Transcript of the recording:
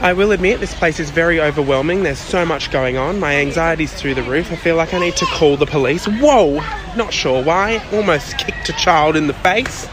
I will admit this place is very overwhelming. There's so much going on. My anxiety's through the roof. I feel like I need to call the police. Whoa! Not sure why. Almost kicked a child in the face.